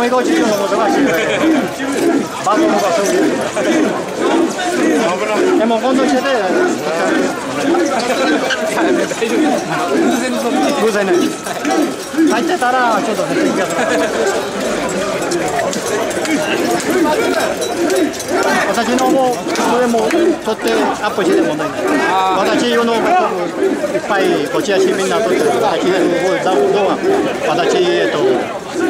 omega 지금 넘어져가시 네. 막 넘어가서 우 리. 해몽 건너 최 대. 무세 는. 갈때 따라 저도私のもそれも取ってアップしても問題ない私のいっぱいこちら市民などって動画私えっと